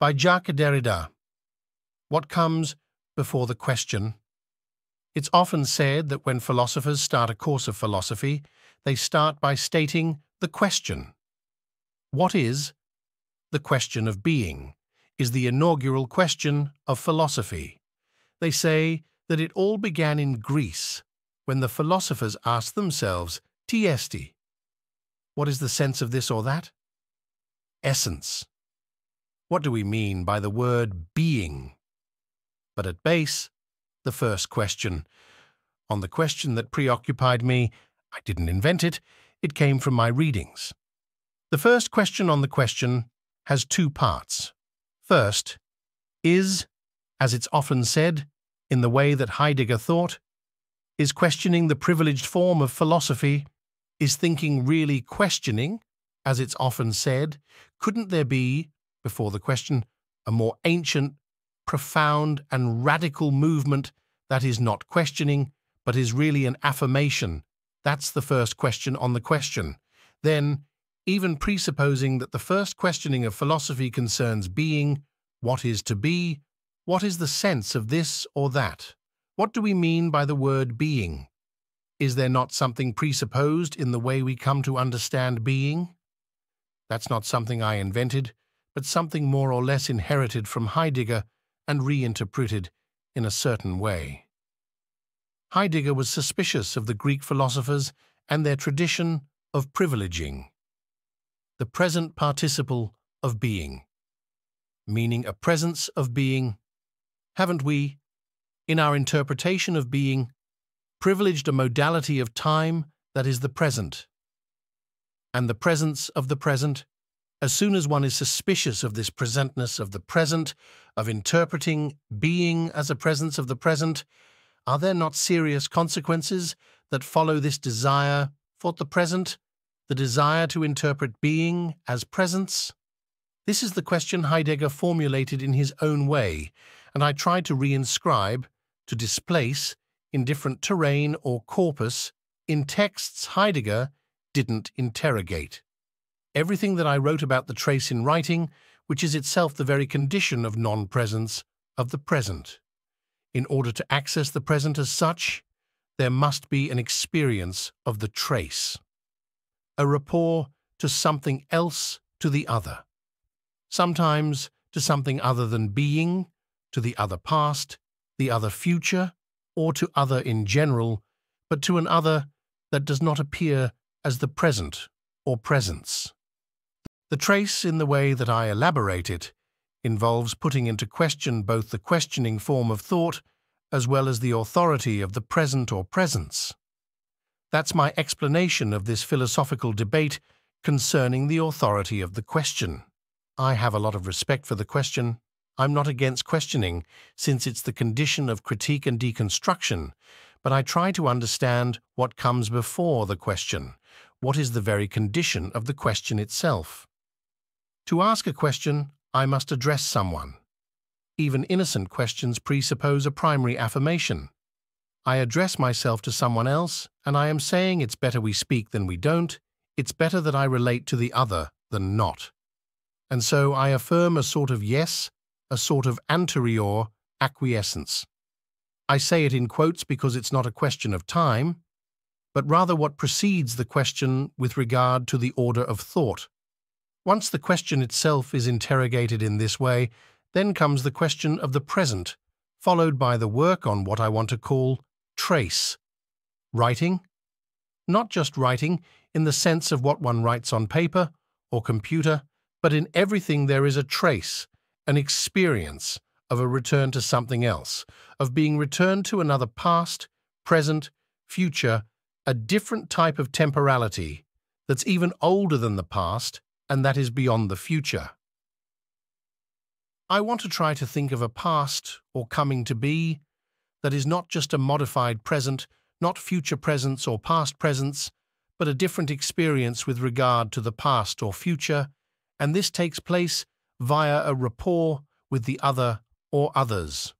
by Jacques Derrida. What comes before the question? It's often said that when philosophers start a course of philosophy, they start by stating the question. What is the question of being? Is the inaugural question of philosophy. They say that it all began in Greece when the philosophers asked themselves, ti esti, what is the sense of this or that? Essence. What do we mean by the word being? But at base, the first question. On the question that preoccupied me, I didn't invent it, it came from my readings. The first question on the question has two parts. First, is, as it's often said, in the way that Heidegger thought, is questioning the privileged form of philosophy, is thinking really questioning, as it's often said, couldn't there be, before the question, a more ancient, profound, and radical movement that is not questioning, but is really an affirmation? That's the first question on the question. Then, even presupposing that the first questioning of philosophy concerns being, what is to be, what is the sense of this or that? What do we mean by the word being? Is there not something presupposed in the way we come to understand being? That's not something I invented, but something more or less inherited from Heidegger and reinterpreted in a certain way. Heidegger was suspicious of the Greek philosophers and their tradition of privileging. The present participle of being, meaning a presence of being. Haven't we, in our interpretation of being, privileged a modality of time that is the present. And the presence of the present, as soon as one is suspicious of this presentness of the present, of interpreting being as a presence of the present, are there not serious consequences that follow this desire for the present, the desire to interpret being as presence? This is the question Heidegger formulated in his own way, and I tried to reinscribe to displace in different terrain or corpus in texts Heidegger didn't interrogate. Everything that I wrote about the trace in writing, which is itself the very condition of non-presence of the present. In order to access the present as such, there must be an experience of the trace, a rapport to something else to the other, sometimes to something other than being, to the other past, the other future, or to other in general, but to an other that does not appear as the present or presence. The trace in the way that I elaborate it involves putting into question both the questioning form of thought as well as the authority of the present or presence. That's my explanation of this philosophical debate concerning the authority of the question. I have a lot of respect for the question, I'm not against questioning, since it's the condition of critique and deconstruction, but I try to understand what comes before the question. What is the very condition of the question itself? To ask a question, I must address someone. Even innocent questions presuppose a primary affirmation. I address myself to someone else, and I am saying it's better we speak than we don't, it's better that I relate to the other than not. And so I affirm a sort of yes a sort of anterior acquiescence. I say it in quotes because it's not a question of time, but rather what precedes the question with regard to the order of thought. Once the question itself is interrogated in this way, then comes the question of the present, followed by the work on what I want to call trace. Writing? Not just writing in the sense of what one writes on paper or computer, but in everything there is a trace, an experience of a return to something else, of being returned to another past, present, future, a different type of temporality that's even older than the past and that is beyond the future. I want to try to think of a past or coming to be that is not just a modified present, not future presence or past presence, but a different experience with regard to the past or future, and this takes place via a rapport with the other or others.